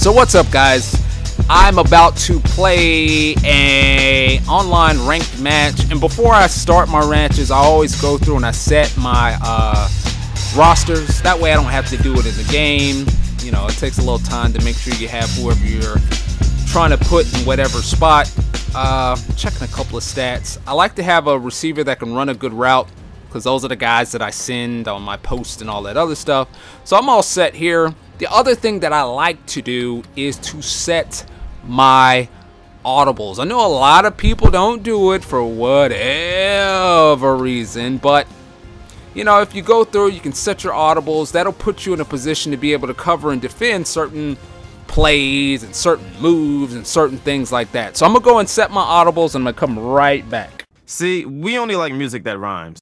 So what's up guys? I'm about to play a online ranked match and before I start my matches I always go through and I set my uh, rosters. That way I don't have to do it in the game. You know, it takes a little time to make sure you have whoever you're trying to put in whatever spot. Uh, checking a couple of stats. I like to have a receiver that can run a good route because those are the guys that I send on my post and all that other stuff. So I'm all set here. The other thing that I like to do is to set my audibles. I know a lot of people don't do it for whatever reason, but you know, if you go through, you can set your audibles. That'll put you in a position to be able to cover and defend certain plays and certain moves and certain things like that. So I'm going to go and set my audibles and I'm going to come right back. See, we only like music that rhymes.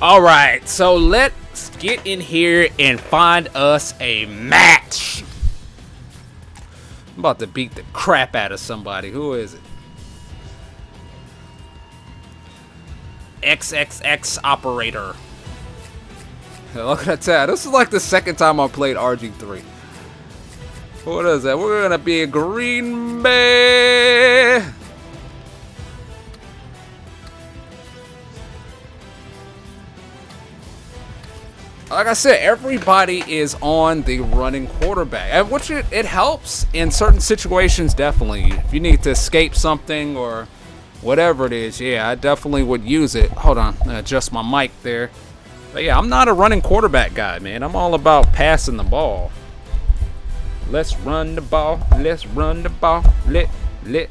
Alright, so let's get in here and find us a match. I'm about to beat the crap out of somebody. Who is it? XXX Operator. Look at that. This is like the second time I played RG3. What is that? We're gonna be a Green Bay. Like I said, everybody is on the running quarterback, which it, it helps in certain situations. Definitely, if you need to escape something or whatever it is, yeah, I definitely would use it. Hold on, adjust my mic there. But yeah, I'm not a running quarterback guy, man. I'm all about passing the ball. Let's run the ball. Let's run the ball. Let let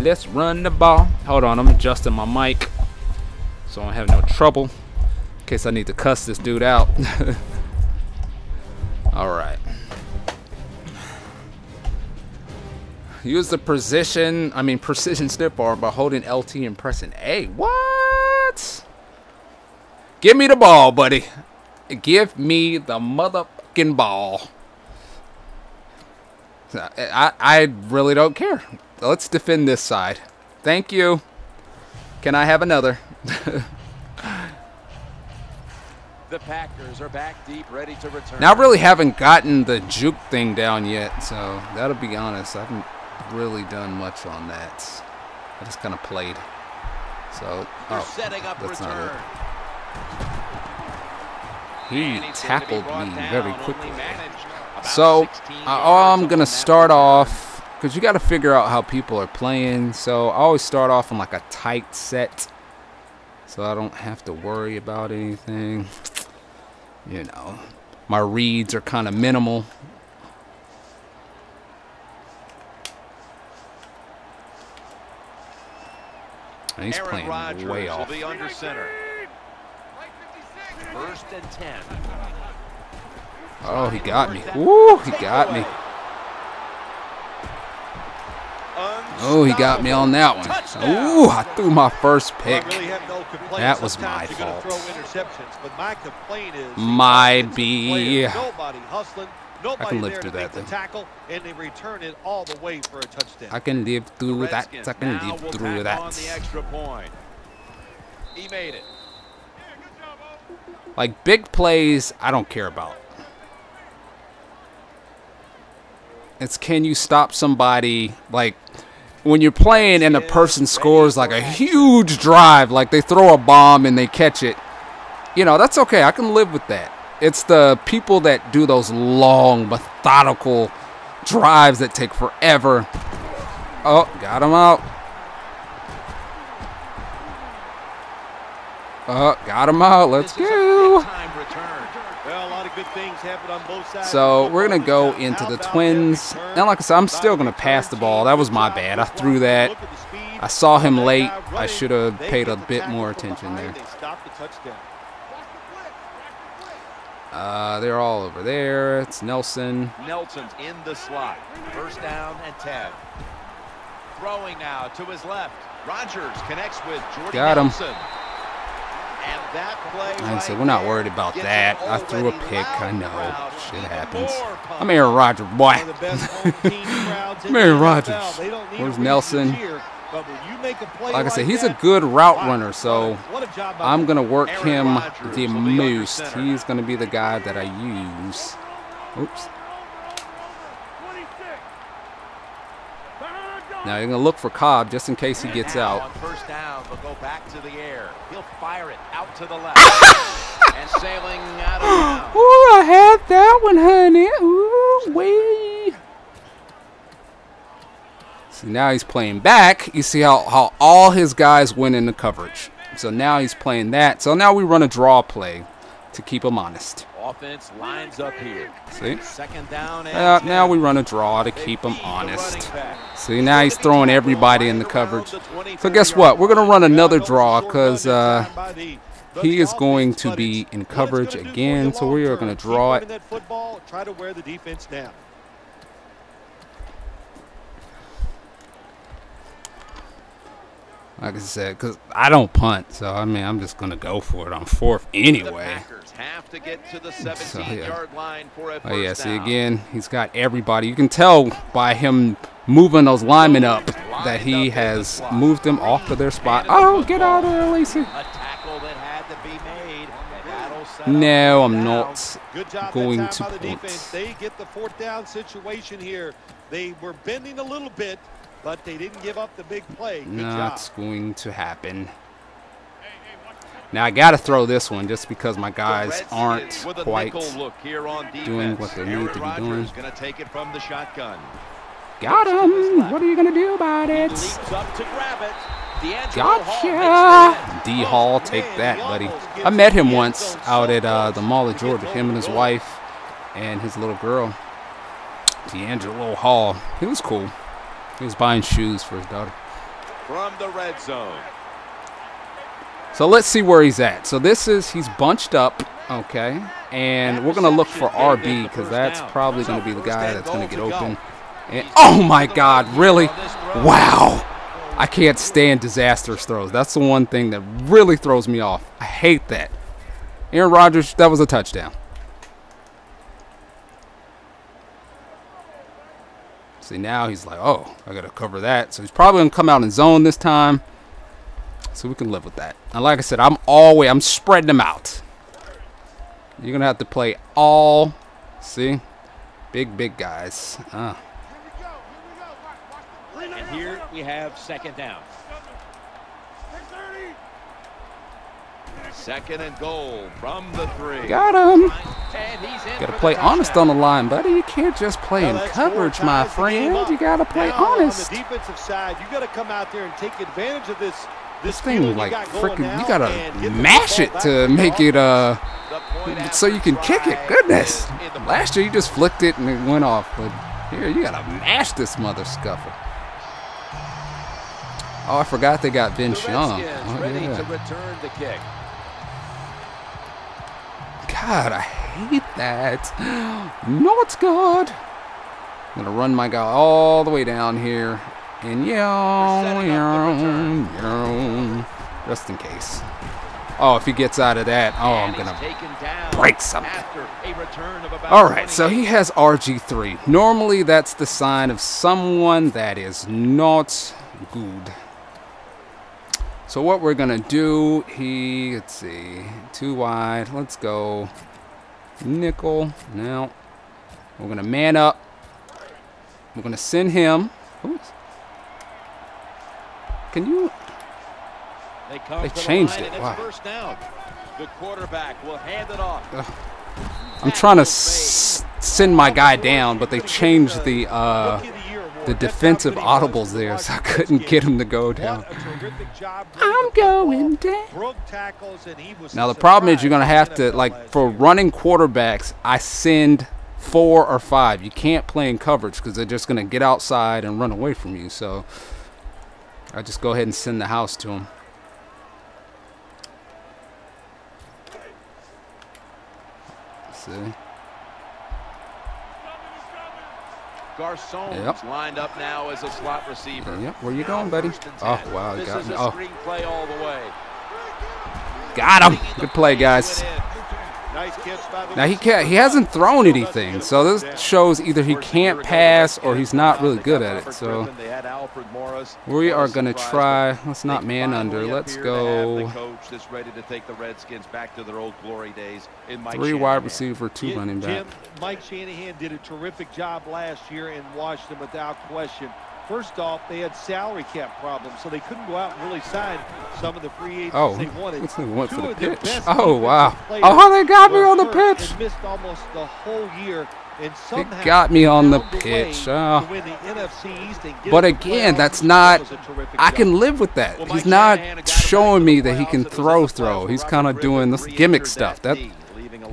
let's run the ball. Hold on, I'm adjusting my mic so I don't have no trouble. In case I need to cuss this dude out. Alright. Use the precision, I mean precision bar by holding LT and pressing A. What? Give me the ball, buddy. Give me the motherfucking ball. I, I really don't care. Let's defend this side. Thank you. Can I have another? The Packers are back deep, ready to return. Now I really haven't gotten the juke thing down yet, so that'll be honest. I haven't really done much on that. I just kind of played. So, They're oh, setting up that's return. not it. He tackled me very quickly. So, uh, I'm gonna start off because you got to figure out how people are playing. So I always start off in like a tight set, so I don't have to worry about anything you know, my reads are kind of minimal. And he's Aaron playing Rodgers way will off. be under center. First and ten. Oh, he got me. Woo, he got me. Oh, he got me on that one. Ooh, I threw my first pick. That was my fault. My B. I can live through that thing. and they return it all the way for a touchdown. I can live through that. I can live through on that. the extra point. He made it. Like big plays, I don't care about. It's can you stop somebody like when you're playing and the person scores like a huge drive, like they throw a bomb and they catch it. You know, that's okay. I can live with that. It's the people that do those long, methodical drives that take forever. Oh, got him out. Oh, got him out. Let's a go. So we're gonna go into the Twins. And like I said, I'm still gonna pass the ball. That was my bad. I threw that. I saw him late. I should have paid a bit more attention there. Uh, they're all over there. It's Nelson. Nelson's in the slot. First down and 10. Throwing now to his left. Rodgers connects with Jordy Got him. Nelson. And that play Like I said, we're not worried about that. I threw a pick. I know. Shit happens. I'm Aaron Rodgers, boy. One of the best home team crowds in Mary the Rodgers. NFL. They don't need Where's a reason to Nelson? cheer, but when you make a play Like I said, he's a good route runner, so what a job by I'm gonna work him the will be under most. He's gonna be the guy that I use. Oops. Now you're gonna look for Cobb just in case he gets out. First down, they'll go back to the air. He'll fire it out to the left. and sailing out of bounds. Ooh, I had that one, honey. Ooh, wee. See, now he's playing back. You see how, how all his guys went into coverage. So now he's playing that. So now we run a draw play to keep him honest. Offense lines up here. See? Second down and Uh, now we run a draw to keep him honest. See, now he's throwing everybody in the coverage. So guess what? We're going to run another draw because uh, he is going to be in coverage again. So we are going to draw it. That football, try to wear the defense down. Like I said, because I don't punt. So, I mean, I'm just going to go for it on fourth anyway. Packers have to get to the So, yeah. 17-yard line for a first Oh, yeah, see, again, he's got everybody. You can tell by him moving those linemen up that he has moved them off to their spot. Oh, get out of there, Lacy. A tackle that had to be made. That'll set up No, I'm not Good job going to the punt. defense. They get the fourth down situation here. They were bending a little bit, but they didn't give up the big play. Good Not job. going to happen. Now I got to throw this one just because my guys aren't quite. look here on doing what they need to be doing. going to take it from the shotgun. Got him. What are you gonna do about it? Up to grab it. DeAngelo Hall makes Gotcha. D. Hall, Oh, take that, buddy. I met him once out at uh, the Mall of Georgia. Him and his wife and his little girl, DeAngelo Hall. He was cool. He was buying shoes for his daughter. From the red zone. So let's see where he's at. So this is he's bunched up, okay, and we're gonna look for RB because that's probably gonna be the guy that's gonna get open. And oh my God, really? Wow! I can't stand disastrous throws. That's the one thing that really throws me off. I hate that. Aaron Rodgers, that was a touchdown. See now he's like, oh, I gotta cover that. So he's probably gonna come out in zone this time. So we can live with that. And like I said, I'm always I'm spreading them out. You're gonna have to play all see? Big big guys. Ah. And here we have second down. Second and goal from the three. Got him. And he's in Gotta play the honest touchdown. on the line, buddy. You can't just play Well, in coverage, my ties the game friend. You gotta play Now, honest. On the defensive side, you got to come out there and take advantage of this. This This thing like you freaking you gotta and get the mash it to make it uh so you can kick it. Goodness. is in the Last year you just flicked it and it went off, but here you gotta mash this mother scuffer. Oh, I forgot they got Vince The Young. Redskins Oh, ready to yeah. return the kick. God, I hate that. Not good. I'm gonna run my guy all the way down here. And yeah, up yeah, just in case. Oh, if he gets out of that, oh, I'm gonna break something. After a return of about All right, so he has RG3. Normally, that's the sign of someone that is not good. So what we're gonna do? He, let's see, two wide. Let's go nickel. Now we're gonna man up. We're gonna send him. Oops. Can you? They, They to the changed it. and it's Why? First down. The quarterback will hand it off. I'm trying to s- send my guy down, but they changed the uh, the Year award. the That's how defensive good he was audibles there, so I couldn't get him to go down. What a terrific job I'm running the football. going down. Broke tackles and he was Now the problem is you're gonna have to like for running quarterbacks. I send four or five. You can't play in coverage because they're just gonna get outside and run away from you. So I just go ahead and send the house to them. See, Garcon Yep. lined up now as a slot receiver. Yep, where you Now going, buddy? Oh, wow, This got is me. a Oh. screen play all the way. got him. Good play, guys. Now he can't. He hasn't thrown anything, so this shows either he can't pass or he's not really good at it. So They had Alfred Morris. we are gonna try. Let's not man under. Let's appear to have go The coach that's ready to take the Redskins back to their old glory days in Mike three wide receiver, two running back. Mike Shanahan did a terrific job last year in Washington without question. First off, they had salary cap problems, so they couldn't go out and really sign some of the free agents Oh, they wanted. looks like he went for the pitch. Oh, wow. Oh, they got me on the pitch. Missed almost the whole year. And somehow got me on the found a way pitch. Oh. the NFC East and get But the again, that's not. was a terrific I can live with that. Well, He's not Shanahan, a guy that showing me that he can throw, throw. He's kind of doing this gimmick stuff. That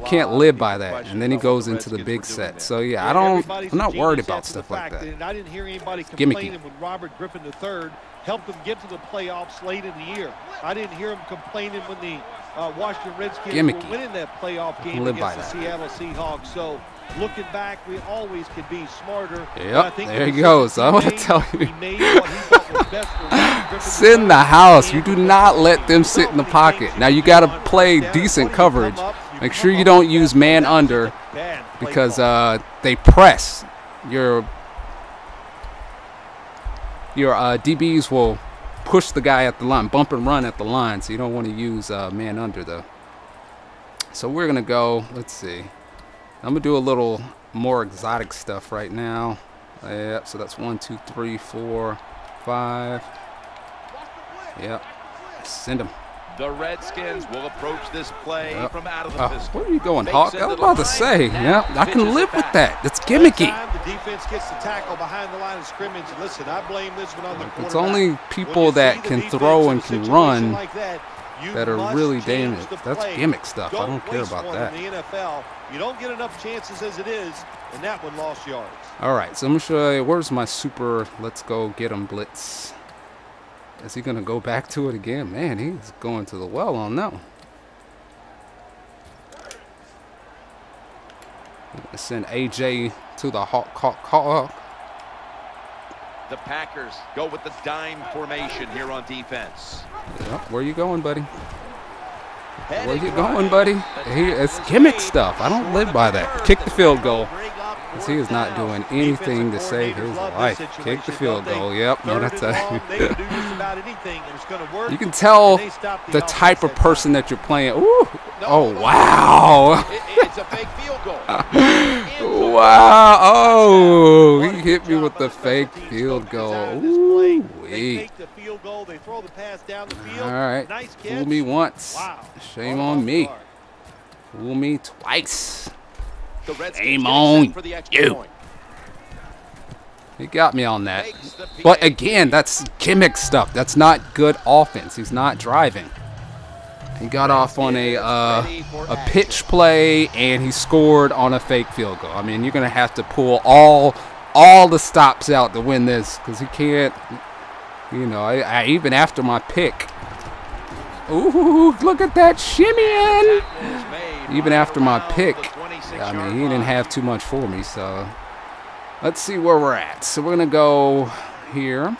can't live by that. And then he goes into the big set. So yeah, I don't. I'm not worried about stuff like that. I didn't hear anybody complaining when Robert Griffin III helped them get to the playoffs late in the year. I didn't hear him complaining when the uh, Washington Redskins Gimmicky. were winning that playoff game live by against the. Seattle Seahawks. So looking back, we always could be smarter. Yep, I think there he goes. I'm gonna tell you. he made what he thought was best for Robert Griffin Sit in the house. You do not let them sit in the pocket. Now you got to play decent coverage. Make sure you don't use man under because uh, they press. Your your uh, DBs will push the guy at the line, bump and run at the line. So you don't want to use uh, man under though. So we're gonna go. Let's see. I'm gonna do a little more exotic stuff right now. Yep. So that's one, two, three, four, five. Yep. Send him. The Redskins will approach this play Yep. from out of the Oh, pistol. where are you going, Hawk? I was about to say. Yeah, I can live with that. It's gimmicky. time, the defense gets the tackle behind the line of scrimmage. Listen, I blame this one on the It's only people that can throw and can run like that, that are really damaged. That's gimmick stuff. I Don't don't care about that. In the NFL, you don't get enough chances as it is, and that one lost yards. All right, so I'm gonna show you. Where's my super? Let's go get him blitz. Is he gonna go back to it again? Man, he's going to the well on that one. Send AJ to the hawk, hawk, hawk. The Packers go with the dime formation here on defense. Yep, where you going, buddy? Where you going, buddy? He, it's gimmick stuff. I don't live by that. Kick the field goal. Because he is not doing anything to save his life. Kick the field goal. Yep, man, that's a, You can tell the type of person that you're playing. Ooh. Oh, wow. It's a fake field goal. Wow. Oh, he hit me with the fake field goal. Ooh, wee. All right. Fool me once. Shame on me. Fool me twice. The Redskins Shame on for the extra you. point. He got me on that. But again, that's gimmick stuff. That's not good offense. He's not driving. He got off on a uh, a pitch play and he scored on a fake field goal. I mean, you're gonna have to pull all all the stops out to win this because he can't. You know, I, I even after my pick. Ooh, look at that shimmy in. Even after my pick, the 26 I mean, he didn't have too much for me, so let's see where we're at. So we're gonna go here.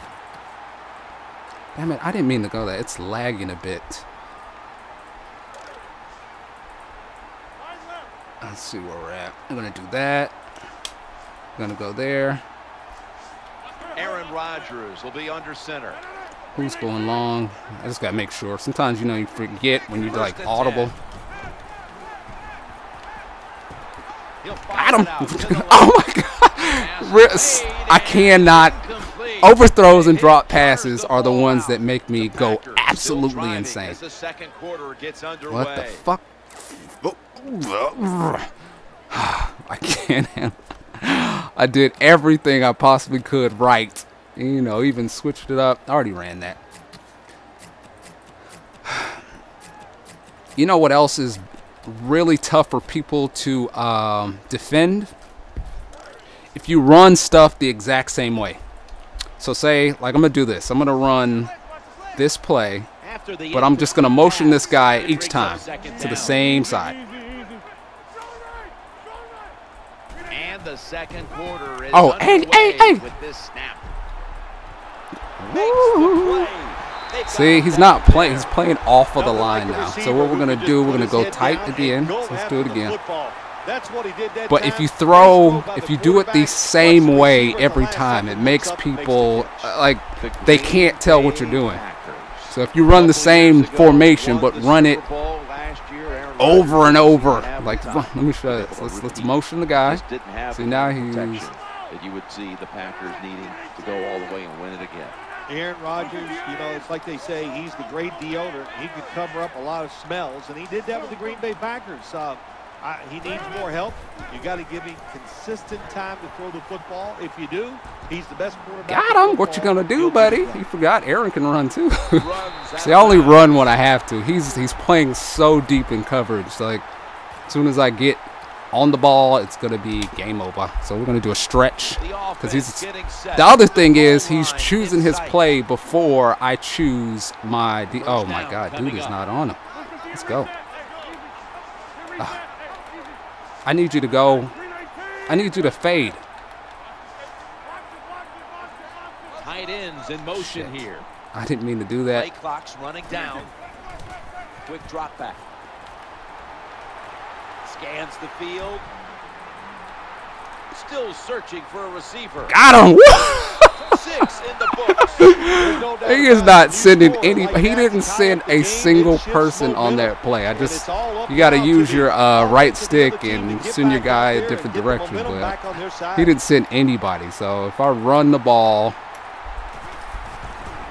Damn it, I didn't mean to go there. It's lagging a bit. Let's see where we're at. I'm gonna do that. I'm gonna go there. Aaron Rodgers will be under center. Who's going long? I just gotta make sure. Sometimes you know you forget when you're like First and audible. 10. He'll fire Got him! oh my god! Pass Re- made I cannot. Overthrows and drop passes are the ones that make me go absolutely insane. As the second quarter gets underway. What the fuck? I can't. handle- I did everything I possibly could right. You know, even switched it up. I already ran that. You know what else is really tough for people to um, defend? If you run stuff the exact same way. So say, like I'm gonna do this. I'm gonna run this play, but I'm just gonna motion this guy each time to the same side. And the second quarter is Oh, hey, hey, hey. with this snap. Makes the play. They've See, he's not playing. He's playing off of the line now. So what we're gonna do? We're gonna go tight at the end. So let's do it again. But if you throw, if you do it the same way every time, it makes people like they can't tell what you're doing. So if you run the same formation but run it Super Bowl last year, Aaron over and over, like let me show you. time. Let's let's motion the guy. Just didn't have See now he's that you would see the Packers needing to go all the way and win it again. Aaron Rodgers, you know, it's like they say, he's the great deodorant. He could cover up a lot of smells, and he did that with the Green Bay Packers. Uh, I, he needs more help. You got to give him consistent time to throw the football. If you do, he's the best quarterback. Got him. What you gonna do, buddy? You forgot Aaron can run too. See, I only run when I have to. He's he's playing so deep in coverage. Like, as soon as I get on the ball, it's gonna be game over. So we're gonna do a stretch because he's. The other thing is he's choosing his play before I choose my. Oh my God, dude is not on him. Let's go. Ah. I need you to go. I need you to fade. Tight ends in motion Shit. here. I didn't mean to do that. Play clock's running down. Quick drop back. Scans the field. Still searching for a receiver. Got him. Six in the books. No he is not sending any. like He didn't send a single person on that play. I just you got to use your uh, right offense of the other stick and send your guy a different and get the direction. But back on their side. he didn't send anybody. So if I run the ball,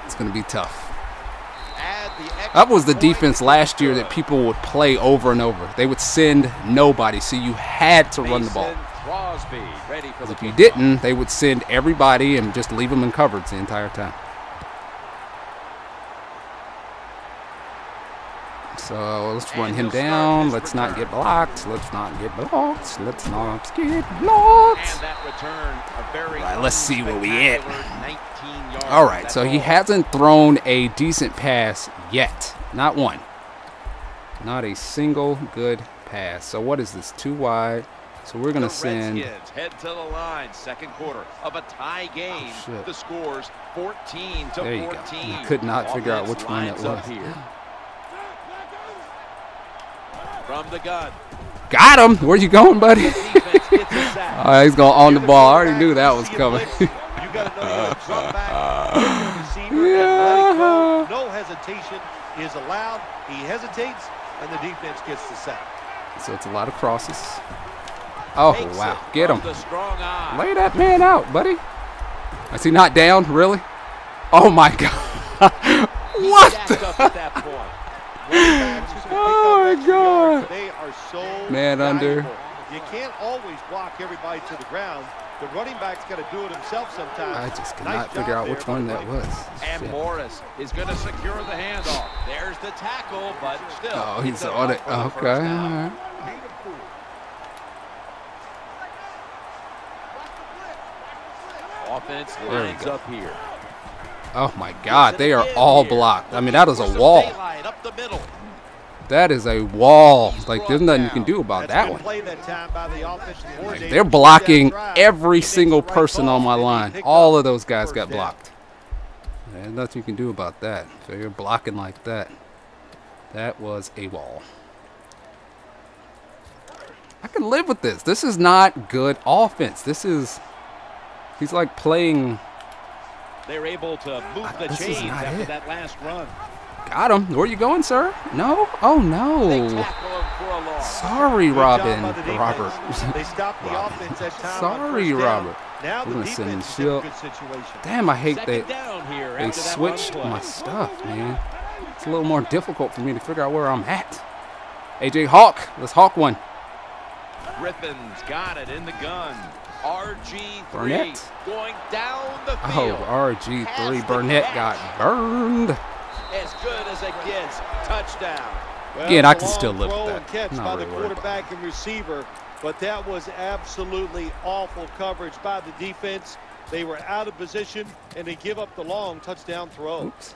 it's gonna be tough. Add the extra That was the defense last year that people would play over and over. They would send nobody, so you had to run the ball. Mason Crosby ready for 'Cause the if you didn't, they would send everybody and just leave them in coverage the entire time. So let's run him down. Let's not get blocked. Let's not get blocked. Let's not get blocked. And that return, a very Right, let's see where we at. unspectacular 19 yards. All right, so he hasn't thrown a decent pass yet. Not one. Not a single good pass. So what is this? Two wide. So we're gonna send. Redskins head to the line, second quarter of a tie oh, game. Oh, shit. the scores 14 to There you go. 14. I could not figure out which one it was. From the gun, Got him. Where you going, buddy? defense gets a sack. Oh, he's going on the ball. I already knew that was coming. blitz, You got to know you got to drop back, look at the receiver, and let it go. No hesitation is allowed. He hesitates, and the defense gets the sack. so it's a lot of crosses. Oh wow, get him. The strong eye. Lay that man out, buddy. Is he not down? Really? Oh my God. What? Oh, my God. They are so Man under. You can't always block everybody to the ground. The running back's got to do it himself sometimes. I just Nice cannot figure out which one that was. And Shit. Morris is going to secure the handoff. There's the tackle, but still. Oh, he's it's on it. Okay. first all down. right. Offense lines up here. Oh my God, they are all blocked. I mean, that is a wall. That is a wall. Like, there's nothing you can do about that one. coordinator. They're blocking every single person on my line. All of those guys got blocked. There's nothing you can do about that. So you're blocking like that. That was a wall. I can live with this. This is not good offense. This is. He's like playing. They're able to move the chains after it. that last run. Got him. Where are you going, sir? No? Oh, no. tackle him for a loss. Sorry, Good Robin. by the defense. Robert. They stopped the Robert. offense that time. Sorry. Robert. Now We're gonna send defense is in Shield. a good situation. Damn, I hate Second that. They that switched my stuff, man. It's a little more difficult for me to figure out where I'm at. AJ Hawk, let's hawk one. Griffin's got it in the gun. RG3 Burnett. going down the oh, field. Oh. RG3 Burnett got burned. As good as it gets. Touchdown. Well, Again, I can still long live with throw that. and catch Not by really the quarterback and receiver, but that was absolutely awful coverage by the defense. They were out of position, and they give up the long touchdown throw. Oops.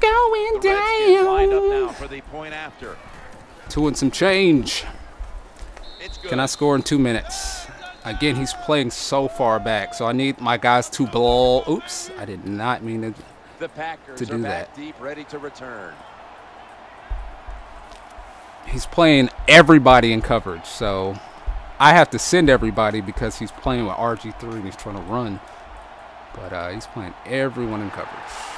Going The Redskins lined up now down. for the point after. Two and some change. Can I score in two minutes? Again, he's playing so far back, so I need my guys to blow. Oops, I did not mean to. the Packers to do that. deep, ready to return. He's playing everybody in coverage, so I have to send everybody because he's playing with RG3 and he's trying to run. But uh, he's playing everyone in coverage.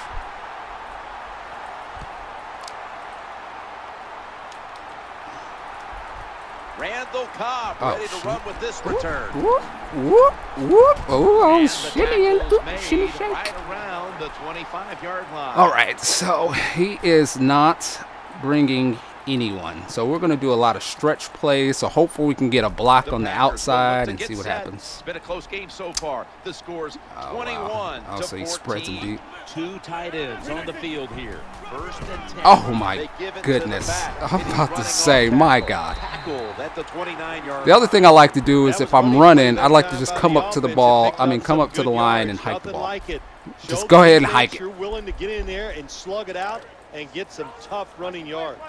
Randall Cobb Oh, ready to run with this return. Whoop, whoop, whoop. Oh, And the shimmying. tackle Oop, shimmy shake. right around the 25-yard line. All right, so he is not bringing anyone. So we're going to do a lot of stretch plays. So hopefully we can get a block on the Packers outside and see what set. happens. It's been a close game so far. The score's Oh, 21 wow. Oh, to so he spreads them deep. Two tight ends on the field here. First and 10. Oh, my They give it to the goodness. I'm about to say, off my. God. The The other thing I like to do is if I'm running, I'd like to just come up to the ball. I mean, come up to the line and hike the ball. Like it. Just go ahead and hike it. You're willing to get in there and slug it out and get some tough running yards.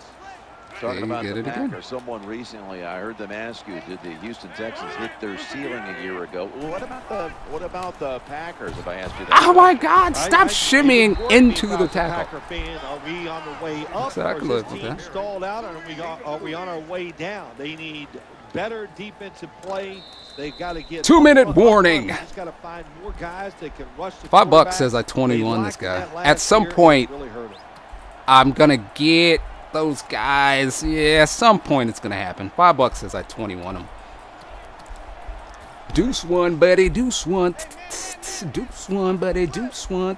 Talking about get the it again. Packers, someone recently, I heard them ask you, did the Houston Texans hit their ceiling a year ago? Well, what about the what about the Packers? If I ask you that, Oh my? God! Stop I- shimmying it would worry me into the was tackle. Packer fan, are we on the way up Exactly or is what this that- team stalled out or are we, on, are we on our way down? They need better defensive play. They've got to get Two-minute up front, up front. warning. Got to find more guys that can rush the Five bucks says I 21 this guy. At some year, point, really. I'm gonna get those guys. Yeah, at some point it's gonna happen. Five bucks says I 21 them. Deuce one, buddy. Deuce one. Deuce one, buddy. Deuce one.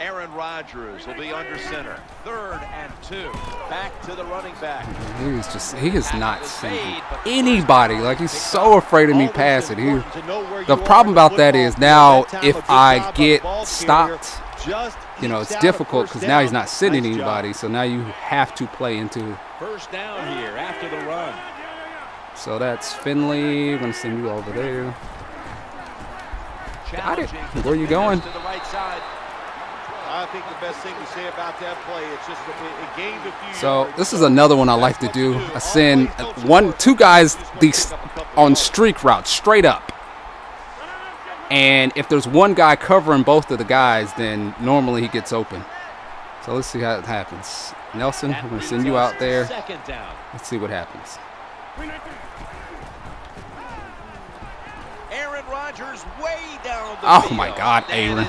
Aaron Rodgers will be under center. Third and two. Back to the running back. He's just, he is not seeing anybody. Like, he's so afraid of me passing. He, important to know where the problem about that is now if I job by the get stopped, Just you know, it's difficult because now he's not sitting Nice job. anybody. So now you have to play into. First down here after the run. So that's Finley. We're gonna send you over there. Got it. Challenging Where you going? To the right side. I think the best thing to say about that play, it's just that it, it gained a few So this is another one I like to do. I send one, two guys these on streak routes straight up. And if there's one guy covering both of the guys, then normally he gets open. So let's see how it happens. Nelson, I'm gonna send you out there. Let's see what happens. Aaron Rodgers way down the Oh field. my God, Aaron!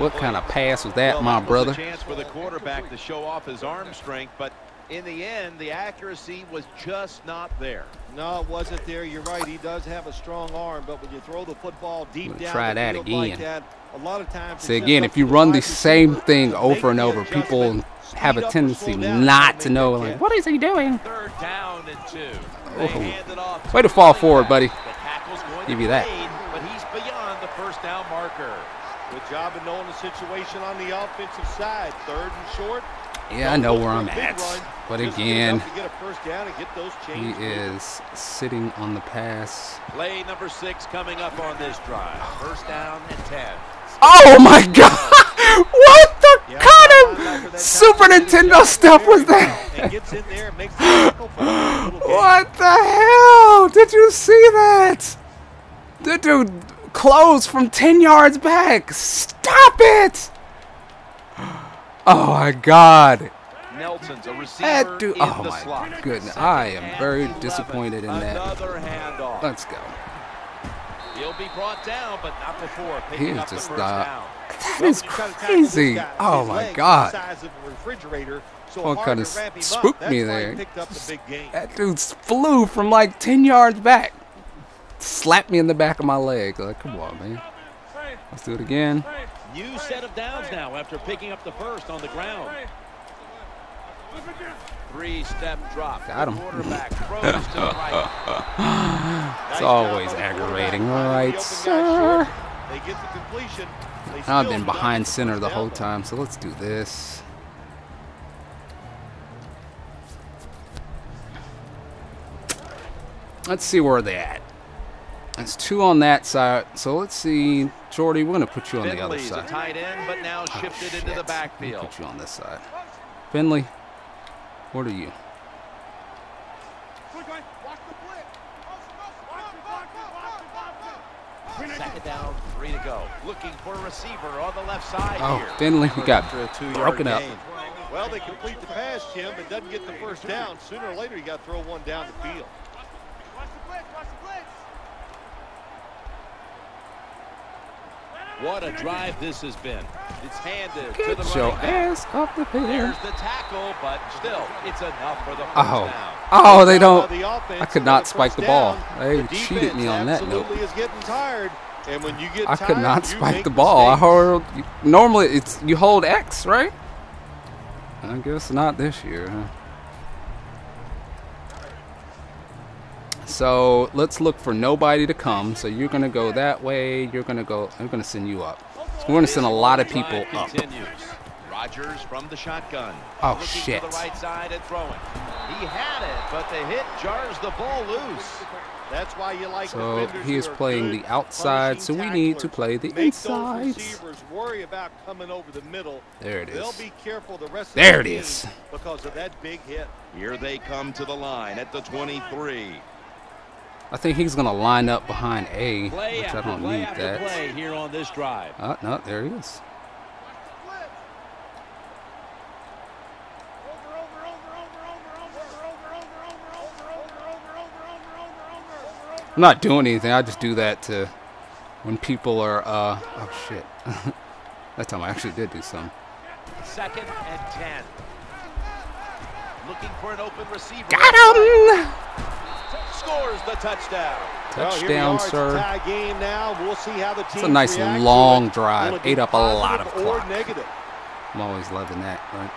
What kind of pass was that, Well, my brother? Chance for the quarterback to show off his arm strength, but in the end, the accuracy was just not there. No, it wasn't there. You're right. He does have a strong arm, but when you throw the football deep Gonna down try the that field like again. that, a lot of times. See again, if you the run the same receiver thing over and over, people have a tendency not to know, like, what is he doing? Third down and two. Oh. They hand it off Way to fall forward, back. buddy. The tackle's going Give you that. made, but he's beyond the first down marker. Good job of knowing the situation on the offensive side. Third and short. Yeah, I know where I'm at. But again, enough to get a first down and get those he is sitting on the pass. Play number six coming up on this drive. First down and 10. Oh my god! What the kind of Super time did his Nintendo stuff was that? And gets in there and makes the tackle for a little gain. What the hell? Did you see that? The dude closed from 10 yards back. Stop it! Oh my god. Nelson's a receiver That dude. in Oh the my slot. goodness. I am very 11. disappointed in that. Let's go. He'll be brought down, but not before picking is up the just first not- down. That Well, is when you try to tackle this crazy. Oh my god. The size of a refrigerator, so Well, kinda to wrap him spooked me there. the. That dude flew from like 10 yards back. Slapped me in the back of my leg. Like, come on, man. Let's do it again. New set of downs now after picking up the first on the ground. Three-step drop. Got him. The quarterback throws to the right. It's always job by the aggravating. quarterback. All Finding right, the open guy sir. They get the completion. I've been behind center the whole time, so let's do this. Let's see where they at. It's two on that side, so let's see. Jordy, we're gonna put you on the other side. tight end, but now Oh, into the backfield. Put you on this side. Finley, what are you? Second down, three to go. Looking for a receiver on the left side Oh, here. Finley, we got After a two-yard broken up. Well, they complete the pass, Jim, but doesn't get the first down. Sooner or later, you got to throw one down the field. What a drive this has been. It's handed to the your running back. off the field. There's the tackle, but still, it's enough for the first Oh, down. Oh, they don't. the I could not spike the ball. They The cheated me on that note. is getting tired. And when you get I could not spike the ball. I hold. normally it's you hold X, right? I guess not this year. Huh? So let's look for nobody to come. So you're gonna go that way. You're gonna go. I'm gonna send you up. So we're gonna send a lot of people up. Rodgers from the shotgun. Oh, shit. The right side and throwing. He had it, but the hit jars the ball loose. That's why you like So he is playing the outside, so we need to play the inside. worry about coming over the middle. There it is. They'll be careful the rest There of it is. because of that big hit. Here they come to the line at the 23. I think he's gonna line up behind A, Play which I don't need that. play here on this drive. Oh no, there he is. I'm not doing anything. I just do that to when people are. Uh, oh shit! that time I actually did do something. Second and 10. Looking for an open receiver. Got him! Scores the touchdown. Well, here we Touchdown, are. It's a sir. tie game now. We'll see how the team. It's a nice long drive. Ate up a lot of or clock. negative. I'm always loving that, right?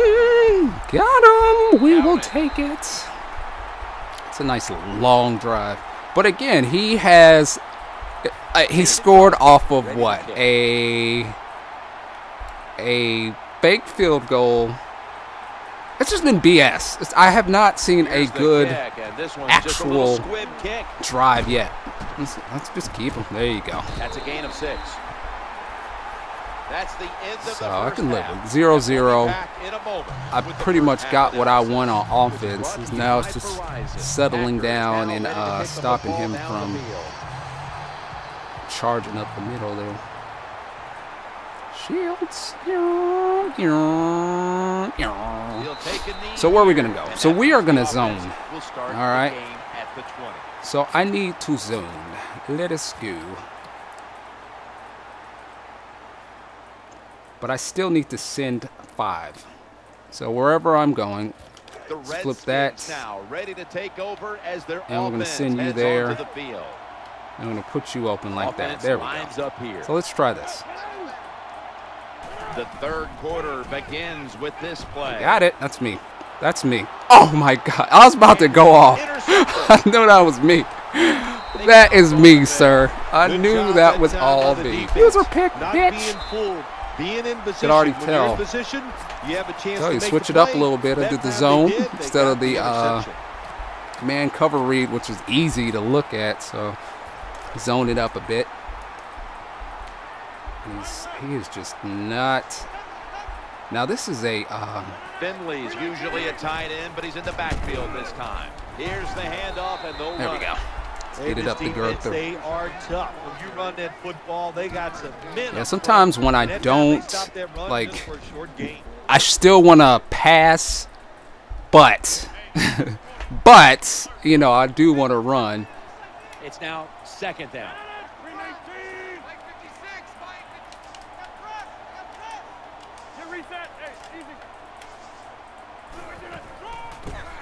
Hmm, Got him. We will take it. It's a nice long drive. But again, he has. Uh, he scored off of what? A. A fake field goal. It's just been BS. It's- I have not seen a Here's the good kick, this one's just a actual- squib kick. drive yet. Let's, let's just keep him. There you go. That's a gain of six. That's the end of the So I can live half. with 0 0. Back in a moment I pretty much got what I want on offense. Brought to you Now it's just settling down and uh, stopping him from charging up the middle there. Shields. He'll take a knee So where are we gonna go? So we are gonna zone. All right. the game at the 20. So I need to zone. Let us go. But I still need to send five. So wherever I'm going, flip that. now ready to take over as their And we're gonna send you there. the. I'm going to put you open like that. There we go. So let's try this. The third quarter begins with this play. Got it. That's me. That's me. Oh my god. I was about to go off. I knew that was me. That is me, sir. I Good knew that was all me. are pick, bitch. being in position. already when tell. In position, you have a chance So you switch it up a little bit. I That did the zone did, instead of the, uh. Man cover read, which is easy to look at. So zone it up a bit. He's, he is just not. Now this is a. Um, Finley's usually a tight end, but he's in the backfield this time. Here's the handoff, and they'll there we go. it. Get it up the girth. defense, They are tough. When you run that football, they got some men. Yeah, sometimes when I And that time they don't, stop that run like, just for a short gain. I still want to pass, but, but you know, I do want to run. It's now second down.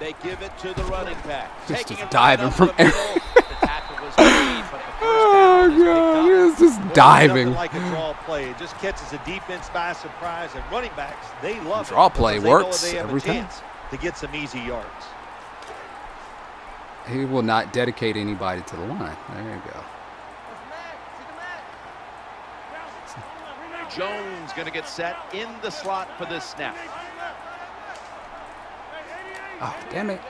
They give it to the running back. Just- just diving from the the was made, but the first Oh down is picked god, it's just diving. Like a draw play. It just catches the defense by surprise, and running backs they love Draw it play because they works every time. to get some easy yards. He will not dedicate anybody to the line. There you go. Jones going to get set in the slot for this snap. Oh damn it!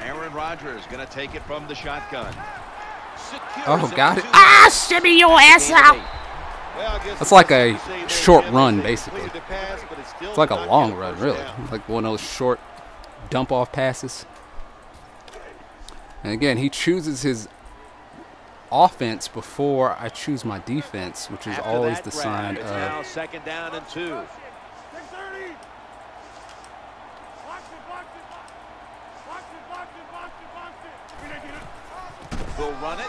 Aaron Rodgers going to take it from the shotgun. Oh it! Ah, shimmy your ass out! eight. Well, I guess That's like a you can say there, short run, basically. completed the pass, but it's like a long run, really. Like one of those short dump off passes. And again, he chooses his offense before I choose my defense, which is After always the sign of now second down and two. We'll run it.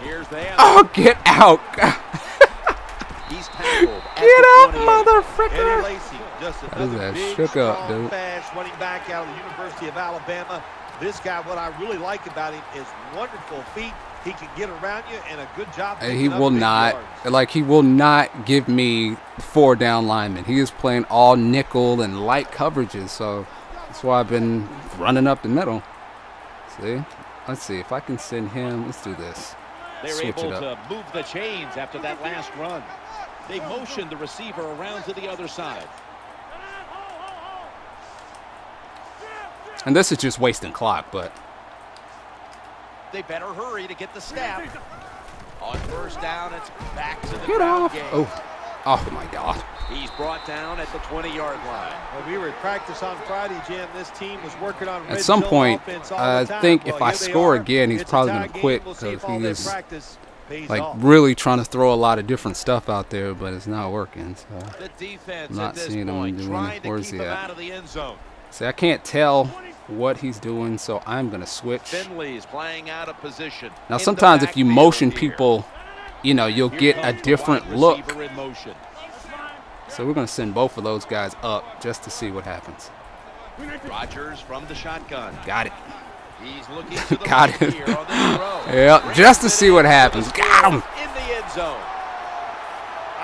Here's the hand. Oh, get out! He's tackled Get up, motherfucker! Lacy, just another big, shook up, dude. fast running back out of the University of Alabama. This guy, what I really like about him is wonderful feet. He can get around you and a good job. And he will not, yards. like, he will not give me four down linemen. He is playing all nickel and light coverages, so that's why I've been running up the middle. See? Let's see if I can send him. Let's do this. They're Switch able it up. to move the chains after that last run. They motioned the receiver around to the other side. And this is just wasting clock, but They better hurry to get the snap. On first down, it's back to the get off. game. Oh, oh my God. He's brought down at the 20-yard line. When we were at practice on Friday, Jim, this team was working on At red some zone point, all I the time. think Well, if I here they score are. again, he's It's a probably tie gonna game. quit We'll see if 'cause all he that is, practice pays Like off. really trying to throw a lot of different stuff out there, but it's not working. So The defense I'm not at this seeing him doing trying it. Where's he him at? out of the end zone. see, I can't tell what he's doing, so I'm gonna switch. Finley's playing out of position. Now sometimes if you motion people, you know, you'll get a different look. So we're gonna send both of those guys up just to see what happens. Rodgers from the shotgun. Got it. He's looking to the Got right it. here on this throw. Yep, just to see what happens. Got him. In the end zone.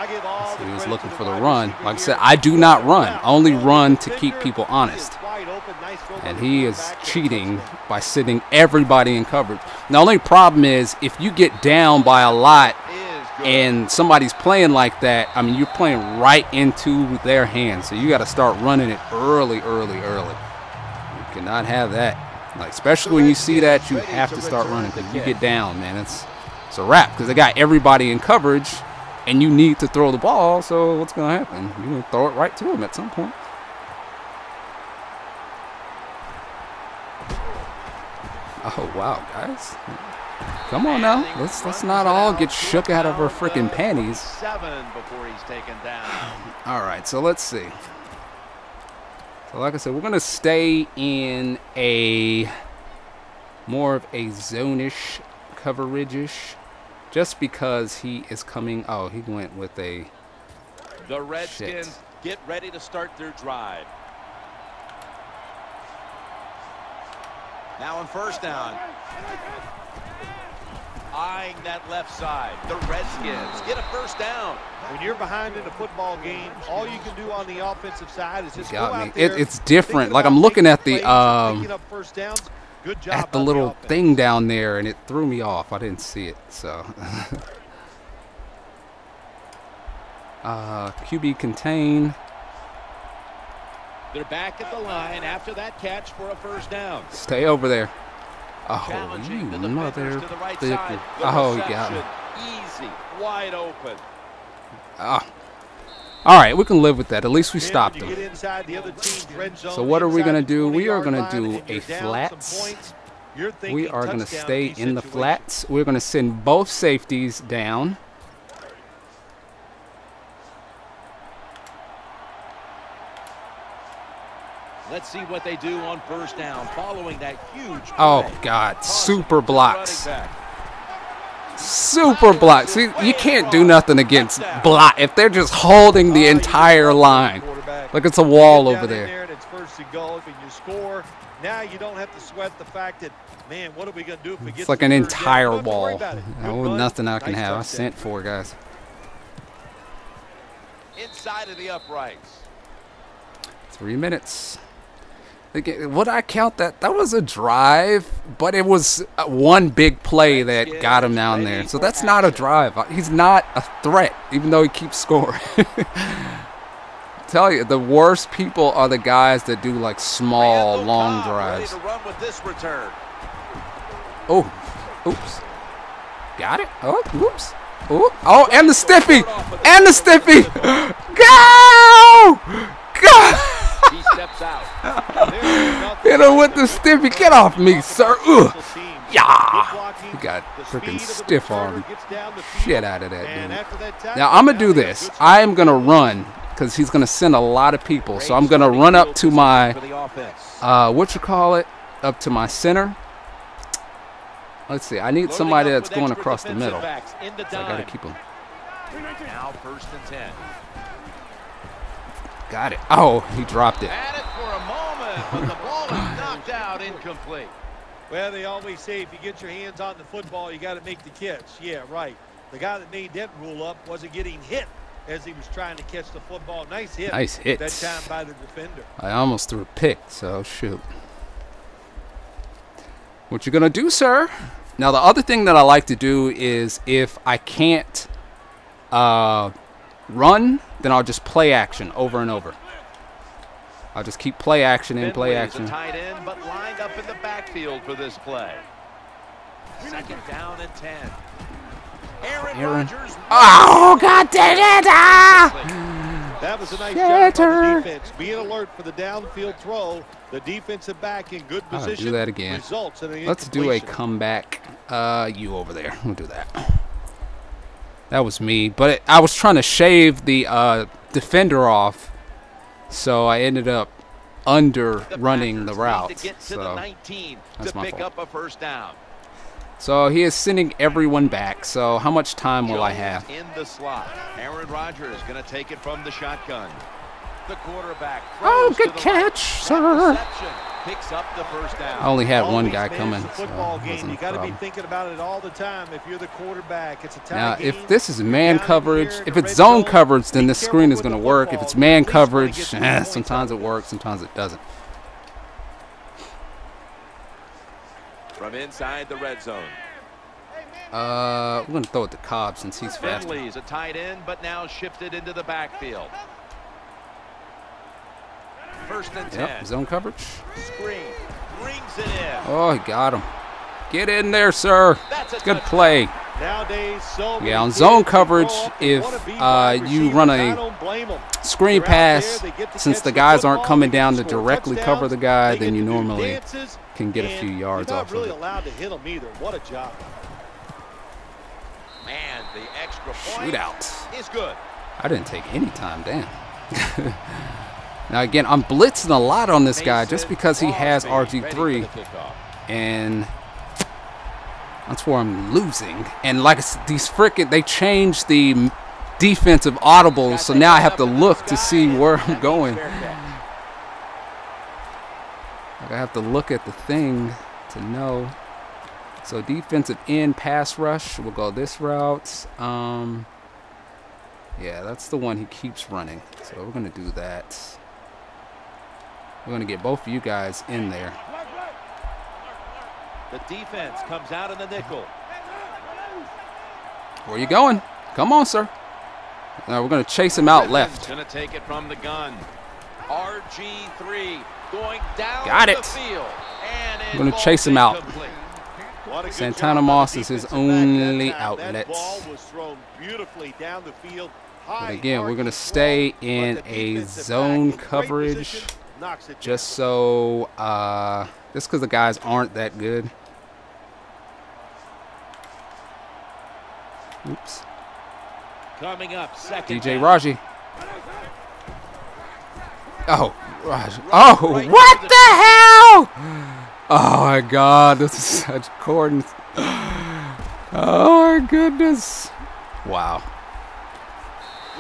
I give all So he was looking for the run. Like I said, I do not run. I only run to keep people honest. is wide open. Nice throw by And he is quarterback and a cheating by sitting everybody in coverage. The only problem is if you get down by a lot and somebody's playing like that, I mean, you're playing right into their hands. So you got to start running it early, early, early. You cannot have that. Like, especially when you see that, you have to start running because you get down, man. It's it's a wrap because they got everybody in coverage, and you need to throw the ball. So what's gonna happen? You're gonna throw it right to him at some point. Oh wow, guys. Come on now. Let's let's not all get shook out of our freaking panties. Seven before he's taken down. All right, so let's see. So like I said, we're gonna stay in a more of a zone-ish coverage-ish, just because he is coming. Oh, he went with a. The Redskins Shit. get ready to start their drive. Now on first down. Eyeing that left side. The Redskins get a first down. When you're behind in a football game, all you can do on the offensive side is just got go me. there. It- it's different. Like, I'm looking at the, plays and um, picking up first downs. Good job At the little offense. thing down there, and it threw me off. I didn't see it, so. uh, QB contain. They're back at the line after that catch for a first down. Stay over there. Oh, you the mother. the right. The Oh, me. Easy, wide open. Ah. All right, we can live with that. At least we stopped them. get inside the other team's red zone, So what are we gonna do? We are gonna do a flats. points, you're thinking We are going to stay in the flats. We're going to send both safeties down. Let's see what they do on first down following that huge oh, play. Oh, God. Super blocks. Super blocks. See, you can't do nothing against block if they're just holding the entire line. Like it's a wall over there. and it's first and goal, you score. Now you don't have to sweat the fact that, man, what are we going to do if we get It's like an entire You don't have to worry wall. about it. Good Oh, nothing I can have. I sent four guys. Inside of the uprights. Three minutes. Again, Would I count that? That was a drive, but it was uh, one big play that got him down there. So that's not a drive. Uh, He's not a threat, even though he keeps scoring. Tell you, the worst people are the guys that do like small, Randall long Cobb drives. Ready to run with this return. Oh, oops. Got it. Oh, oops. Oh, oh, and the stiffy, and the stiffy. Go, go. He steps out. There's nothing Hit him with the stiffy. Get off me, sir. Ugh. Yeah. He got freaking speed of the stiff arm gets down the field, shit out of that dude. after that tackle, Now I'm gonna do this. I am gonna run because he's gonna send a lot of people. So I'm gonna run up to my for the offense. uh, what you call it, up to my center. Let's see. I need somebody that's going across the middle. backs in the So I gotta keep him. Now first and 10. Got it. Oh, he dropped it. Had it for a moment, but the ball is knocked out incomplete. Well, they always say if you get your hands on the football, you got to make the catch. Yeah, right. The guy that made that rule up wasn't getting hit as he was trying to catch the football. Nice hit. Nice hit. That time by the defender. I almost threw a pick, so shoot. What you gonna do, sir? Now the other thing that I like to do is if I can't uh, run, then I'll just play action over and over. I'll just keep play action in, play action. tight end, but lined up in the backfield for this play. Second down and 10. Aaron, Aaron. Rodgers. Oh, God dang it! Ah! That was a nice job Shatter. the defense. Being alert for the downfield throw. The defensive back in good I'll do position. that again. Let's do a comeback. Uh, you over there. We'll do that. That was me, but it, I was trying to shave the uh, defender off, so I ended up under The running the route. to get to the So, 19 that's to my pick fault. up a first down. so he is sending everyone back. So how much time will I have? In the slot. Aaron Rodgers is going to take it from the shotgun. The quarterback. Oh, good catch, sir. Picks up the first down. I only had one guy coming, the so game. You got to be thinking about it all the time. If you're the quarterback, it's a tie Now, game. if this is man coverage, if it's zone zone, coverage, then this screen is going to work. If it's man At least wanna coverage, eh, sometimes it works, sometimes it doesn't. From inside the red zone. Uh, we're going to throw it to Cobb since he's faster. Finley's a tight end, but now shifted into the backfield. First and 10. Zone coverage. Screen. Brings it in. Oh, he got him. Get in there, sir. Good touchdown. play. Nowadays, so Yeah, on zone coverage, grow up and if, uh, you run a don't blame 'em. Screen there, pass, to since the guys aren't coming down to directly cover the guy, then you normally dances, can get a few yards off of really it. allowed to hit them either. What a job. Man, the extra point Shootout. is good. I didn't take any time, damn. now, again, I'm blitzing a lot on this guy just because he has Crosby ready for RG3. and that's where I'm losing. And like these frickin' they changed the defensive audibles, so now I have to look to see where I'm going. Like I have to look at the thing to know. So defensive end pass rush, we'll go this route. Um, yeah, that's the one he keeps running. So we're gonna do that. We're gonna get both of you guys in there. The defense comes out in the nickel. Where you going? Come on, sir. Now we're gonna chase him out left. Going to take it from the gun. RG3 going down Got it. I'm gonna chase him out. incomplete. What a good Santana job by the Moss is his defensive back that only outlet. That ball was thrown beautifully down the field. High, But again, we're gonna stay in a zone back in great coverage position knocks it Just so, uh, just because the guys aren't that good. Oops. Coming up, second B.J. Raji. Oh, Raj. Oh, what the hell? Oh my God, this is such corn. Oh my goodness. Wow,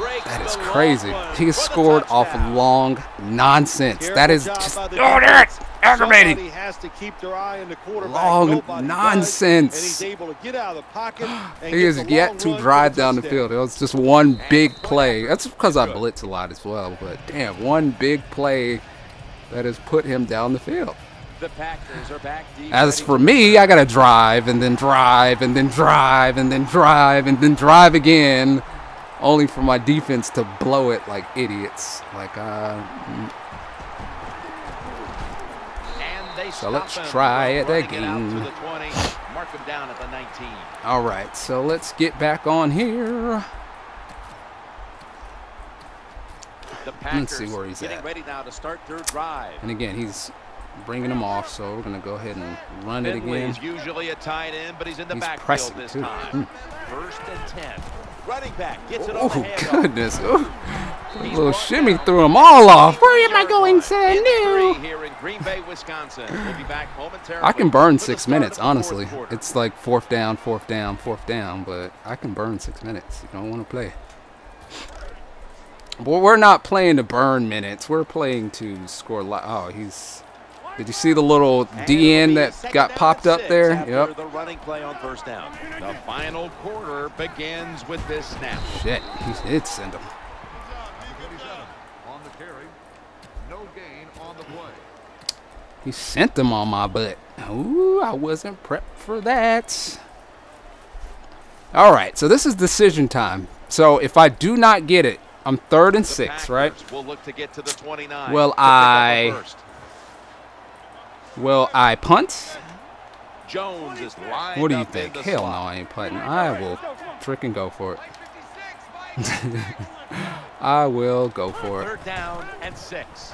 that is crazy. He has scored off long nonsense. That is just oh, that aggravating. Has to keep their eye on the. Long nonsense. and he's able to get out of the pocket. And He has yet to drive down the field. It was just one big play. That's because I blitz a lot as well. But damn, one big play that has put him down the field. The Packers are back deep. As for me, I gotta drive and then drive and then drive and then drive and then drive again, only for my defense to blow it like idiots. Like, uh, And they So let's try it again. out to the 20. Mark him down at the 19. all right. So let's get back on here. The Packers see where he's getting at. ready now to start their drive. And again, he's bringing him off, so we're going to go ahead and run it again. Finley's usually a tight end, but he's in the He's backfield pressing, this too. time. Hmm. First and 10. Running back gets it on oh, the Oh, goodness. Ooh. A little shimmy down. threw them all off. Where am I going, line. son? No. here in Green Bay, Wisconsin. We'll be back momentarily. I can burn six minutes, of the fourth honestly. quarter. It's like fourth down, fourth down, fourth down, but I can burn six minutes. You don't want to play. But we're not playing to burn minutes. We're playing to score. Li- oh, he's. Did you see the little DN that got popped up there? Yep. The running play on first down. The final quarter begins with this snap. Shit, he did send him. On the carry. No gain on the play. He sent them on my butt. Ooh, I wasn't prepped for that. All right, so this is decision time. So if I do not get it, I'm third and six, right? Will look to get to the 29. Well, to pick the I- first. Will I punt? Jones is What do you think? Hell no. I ain't punting. I will freaking go for it. I will go for it. Third down and six.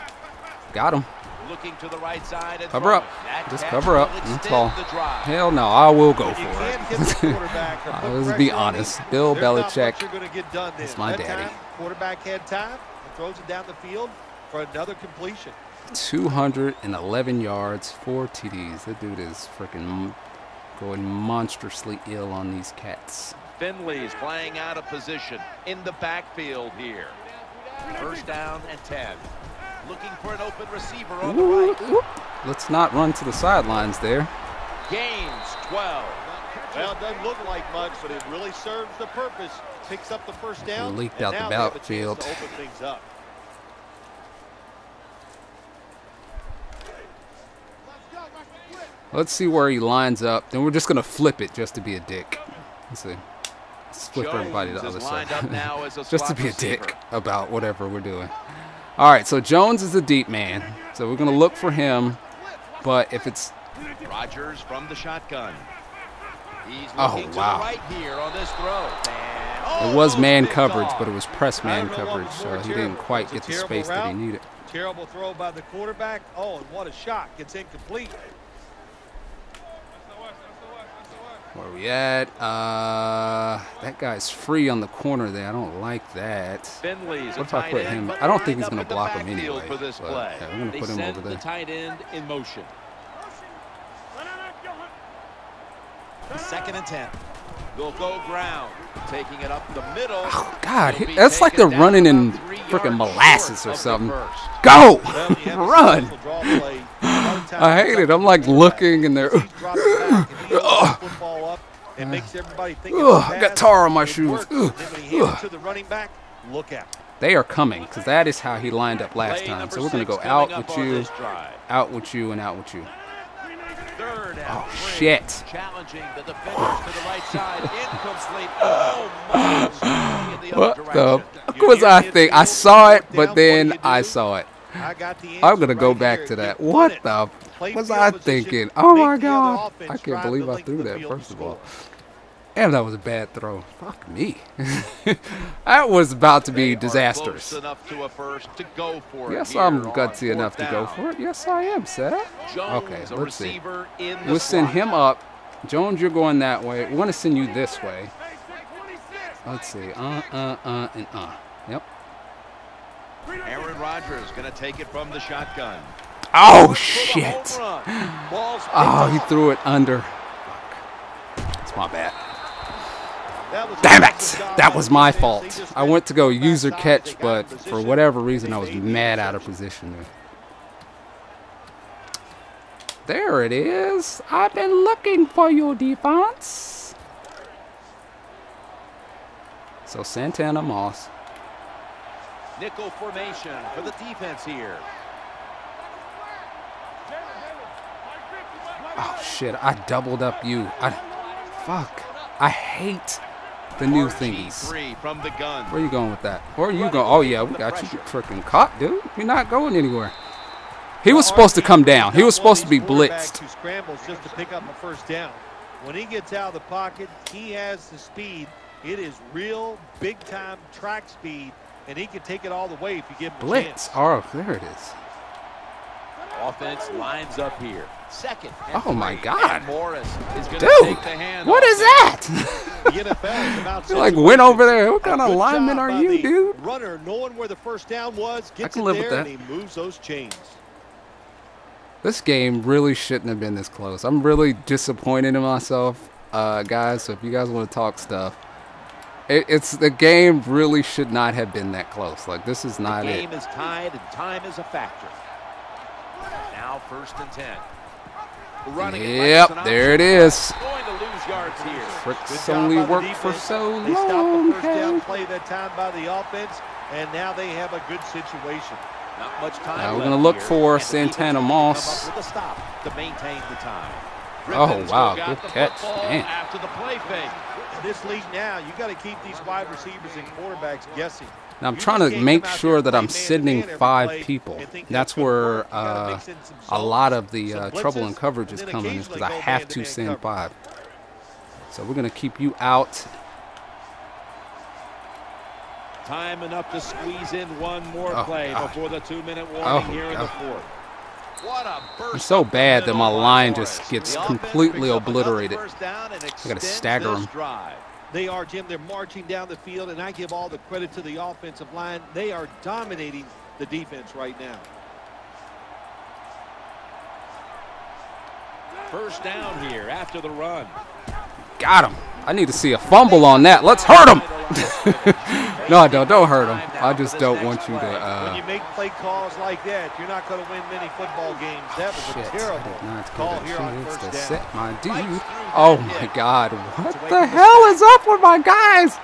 Got him. Looking to the right side and Cover up. Just cover up. That's all. Hell no, I will go for can't hit the it. quarterback or put let's be honest. Bill There's not much Belichick you're gonna get done is my That daddy. time, quarterback had time and throws it down the field for another completion. 211 yards, four TDs. That dude is freaking going monstrously ill on these cats. Finley's playing out of position in the backfield here. First down and 10. Looking for an open receiver on the right. ooh. Let's not run to the sidelines there. Gains 12. Well, it doesn't look like much, but it really serves the purpose. Picks up the first down. Leaked out the now they have a backfield. to open things up. Let's see where he lines up. Then we're just gonna flip it just to be a dick. Let's see. Let's flip everybody to the other is lined up side. now as a just to be a receiver. dick about whatever we're doing. All right, so Jones is a deep man. So we're gonna look for him. But if it's Rodgers from the shotgun. He's Oh, looking to wow. right here on this throw. And it was oh, man coverage, but it was press man don't know what coverage, so he didn't quite get the space that he needed. Terrible throw by the quarterback. Oh, and what a shot. Gets incomplete. Where we at? Uh, that guy's free on the corner there. I don't like that. Finley's What if I put him- I don't think he's in the block him anyway, For this play. yeah, we're gonna They put him over the tight end in motion. Second and 10. They'll go ground. Taking it up the middle. Oh, God, He'll he- be that's like they're running in about three frickin' yards molasses or something. Go! Well, you have a Run! Successful draw play. A lot of times I hate it. I'm like looking and they're. He's dropping back and he holds the football up and makes everybody think it's got tar on my shoes. works. Ugh, And then when he hands ugh. it to the running back, look out. They are coming because that is how he lined up last time. So we're gonna go out with you, out with you, and out with you. Oh, shit. Challenging the defenders to the right side. Incomplete. Oh, my. Swinging in the What the? course I think I saw it, but then I saw it. I got the I'm gonna go right back here. to that. You What the? Was I thinking? Oh my god! I can't believe I threw that. First of all, damn, that was a bad throw. Fuck me. that was about to be disastrous. to a first to go for Yes, I'm gutsy enough to go for it. Yes, I am, sir. Okay, let's see. receiver in the We'll send slot. him up. Jones, you're going that way. We want to send you this way. Let's see. Uh, uh, uh, and uh. Yep. Aaron Rodgers going to take it from the shotgun. Oh shit! home run. Ball's picked Oh, he threw it under. It's my bad. That was a Damn it! That was my fault. I went to go missed user catch, sides. They got but for whatever reason, I was mad out of position there. There it is. I've been looking for your defense. So Santana Moss. Nickel formation for the defense here. Oh shit! I doubled up you. I, fuck. I hate the new thingies. RG3 from the gun. Where you going with that? Where are you going? Oh yeah, we got you freaking caught, dude. You're not going anywhere. He was supposed to come down. He was supposed to be blitzed. Who scrambles just to pick up a first down. When he gets out of the pocket, he has the speed. It is real big time track speed, and he can take it all the way if you give him a Blitz. chance. Oh, there it is. Offense lines up here. Second. and Oh, my. God. And Morris is going to Dude, take the hand what off is there. that? The NFL is about You like situation. went over there. What kind of lineman are you, dude? Runner knowing where the first down was, gets can it live with that. and he moves those chains. This game really shouldn't have been this close. I'm really disappointed in myself, uh, guys. So if you guys want to talk stuff, it, it's the game really should not have been that close. Like this is not The game it. is tied and time is a factor. Now first and ten. Running it Yep, an there it is. option. is. Going to lose yards here. Fricks only worked for so They stopped long. the first down play that time by the offense, and now they have a good situation. Not much time Now we're gonna look here, for Santana Moss. Come up with a stop to maintain the time. Oh, wow, good catch, man. After the play fake. In this league now, you got to keep these wide receivers and quarterbacks guessing. Now I'm trying to make sure that I'm play sitting five people. That's where work. You gotta uh, mix in some a lot of the uh, trouble and blitzes, coverage is coming is because I have to send five. So we're gonna keep you out. Time enough to squeeze in one more Oh, play God. before the two-minute warning Oh, here in the fourth. What a burst It's so bad that my line Morris. just gets The completely picks up another obliterated. first down and gotta stagger this 'em. drive. They are, Jim. They're marching down the field, and I give all the credit to the offensive line. They are dominating the defense right now. First down here after the run. Got him. I need to see a fumble on that. Let's hurt him. no, I don't. Don't hurt him. I just don't want you to. when Uh, you make play calls like that, you're not going to win many football games. That was shit. a terrible call here on first to down. set my dude. Oh my. God! What the the hell is up with my guys?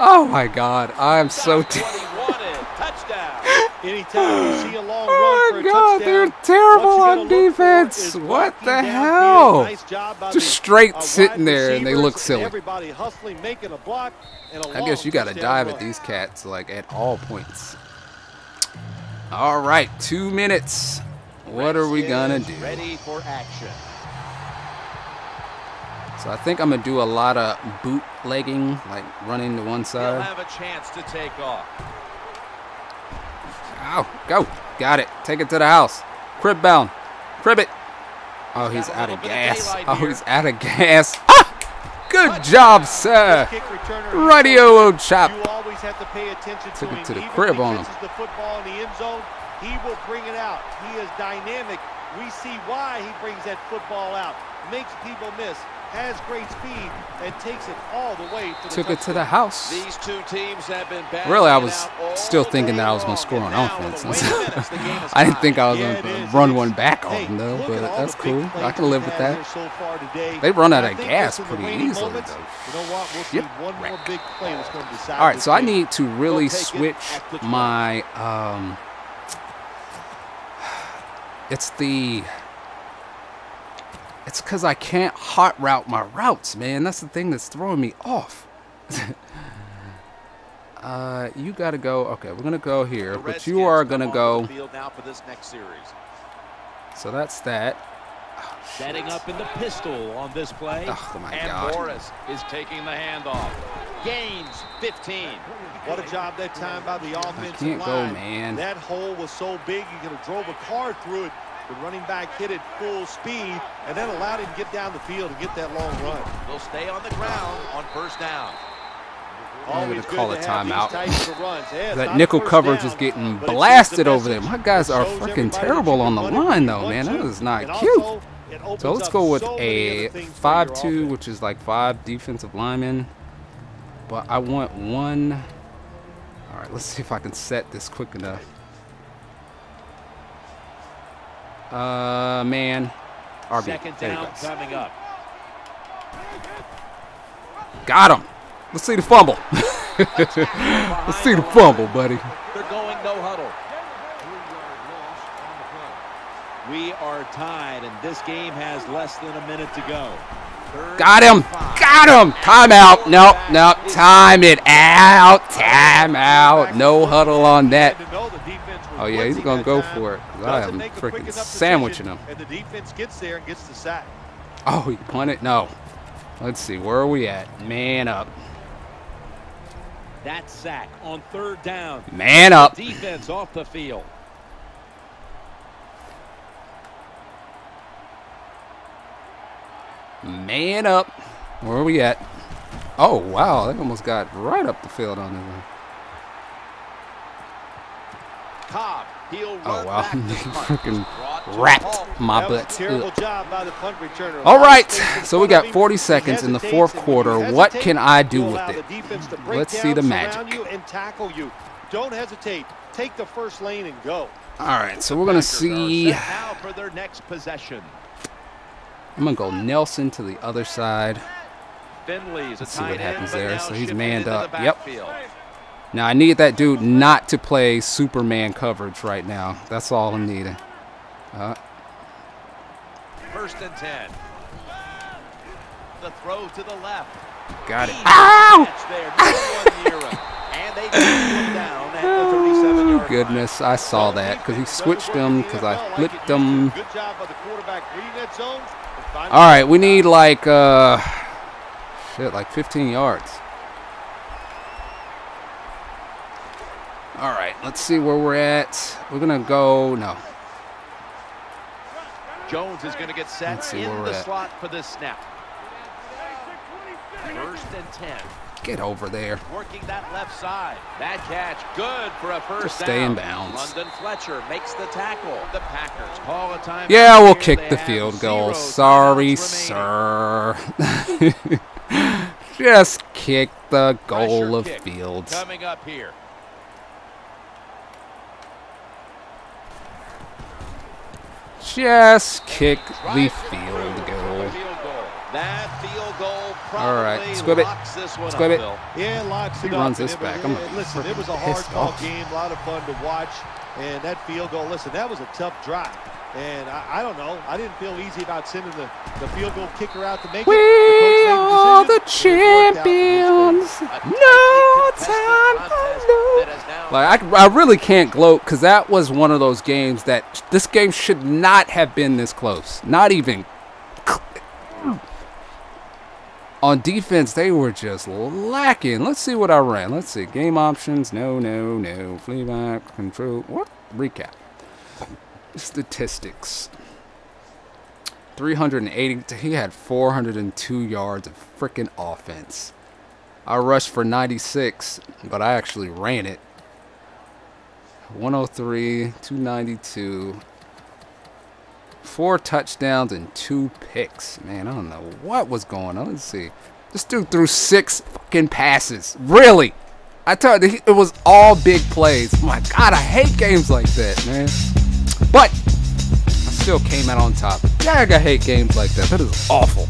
Oh my God! I'm so. Got T- what he wanted. Touchdown. Anytime you see a long Oh run my for a God, touchdown, they're terrible on defense. What the hell? Nice Just straight sitting there and they look silly. Everybody hustling, making a block, and a I guess you got to dive run. at these cats like at all points. All right, two minutes. What are we gonna do? Ready for action. So I think I'm gonna do a lot of bootlegging, like running to one side. He'll have a chance to take off. Ow, go. Got it. Take it to the house. Crib bound. Crib it. Oh, he's Got a out of bit of gas. Oh, he's out of gas. Ah! Good job, sir. Radio old chop. You always have to pay attention Took to it to the Even crib on him. the football in the end zone, he will bring it out. He is dynamic. We see why he brings that football out. Makes people miss. Has great speed and takes it all the way to the Took it to the house. These two teams have been Really, I was still thinking that I was gonna score on now offense. with a win minutes, the game is I didn't think I was Yeah, gonna run one back on them, though, look but that's cool. I can live with that. So far today. They run out of gas this is the pretty waning easily, moments. though. You know what? We'll see Yep. one more big play that's going to decide. All right, this so I need to really take it switch at the 12. my um it's the it's cuz I can't hot route my routes, man. That's the thing that's throwing me off. uh you got to go. Okay, we're going to go here, but you are going to go. now for this next series. So that's that. Setting up in the pistol on this play. Oh my and god. Morris is taking the handoff. Gains 15. What a job that time by the offensive I can't go, line. man. That hole was so big you could have drove a car through it. The running back hit it full speed and then allowed him to get down the field and get that long run. They'll stay on the ground on first down. I'm gonna call a timeout. types of runs. Yeah, it's That nickel coverage down, is getting but it sends blasted the over there. My guys are freaking terrible on the run it when line, though, man. to. That is not cute. also, So let's go with so a other things for your 5-2, which is like five defensive linemen. But I want one. All right, let's see if I can set this quick enough. Uh, man. RB. Second down coming up. Got him. Let's see the fumble. let's see the fumble, buddy. They're going no huddle. We are tied, and this game has less than a minute to go. Third Got him. Got him. Timeout. Nope. Nope. Time it out. Time out. No huddle on that. Oh yeah, he's gonna go time. for it. I am freaking sandwiching him. And the defense gets there and gets the sack. Oh, he punted. No. Let's see. Where are we at? Man up. That sack on third down. Man up. Defense off the field. Man up. Where are we at? Oh, wow. They almost got right up the field on this one. Cobb, he'll Oh, wow. Freaking Brought to a wrapped my butt. a terrible job by the punt returner. All A lot of right, so we got 40 seconds in the fourth quarter. What can I do with it? the defense to break Let's see the magic. You and tackle you. Don't hesitate. Take the first lane and go. All right, so we're going to see. now for their next possession. I'm going to go Nelson to the other side. Let's see what happens there. So he's manned up. Yep. Now, I need that dude not to play Superman coverage right now. That's all I'm needing. Uh, First and 10. The throw to the left. got it. Ow! catch there. No one near him. And they take him down at the 37 yard Goodness, I saw that because he switched them because I flipped them. Good job by the quarterback reading that zone. All right, we need like uh, shit, like 15 yards. All right, let's see where we're at. We're gonna go. No, Jones is going to get set in the at. slot for this snap. First and 10. get over there. Working that left side. That catch good for a first Just stay in bounds. London Fletcher makes the tackle. The Packers call a time. Yeah, we'll kick the field goal. Sorry, sir. Just kick the goal Pressure of kick fields. Coming up here. Just kick the field goal. the field goal. That field goal All right, squib it. locks Squib it. Yeah, locks He it up. runs and this it was- back. I'm eh, listen, it was a hard pissed fought off. game, a lot of fun to watch, and that field goal. Listen, that was a tough drive, and I, I don't know. I didn't feel easy about sending the, the field goal kicker out to make We it. are the The coach made the decision, and it worked out in his champions. No time contest to lose. that has now Like I, I really can't gloat because that was one of those games that this game should not have been this close. Not even. On defense, they were just lacking. Let's see what I ran. Let's see. Game options. No, no, no. Fleaback. Control. What? Recap. Statistics. 380. He had 402 yards of freaking offense. I rushed for 96, but I actually ran it. 103, 292, four touchdowns and two picks. Man, I don't know what was going on. Let's see. This dude threw six fucking passes. Really? I told you, it was all big plays. My God, I hate games like that, man. But I still came out on top. Yeah, I gotta hate games like that. That is awful.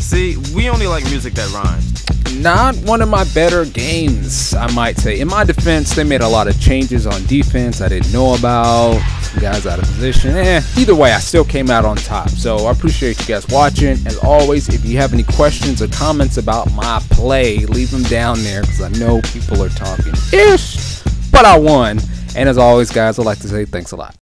See, we only like music that rhymes. not one of my better games, I might say. In my defense, they made a lot of changes on defense I didn't know about. Some guys out of position. Eh, either way, I still came out on top. So I appreciate you guys watching. As always, if you have any questions or comments about my play, leave them down there because I know people are talking ish. But I won. And as always, guys, I'd like to say thanks a lot.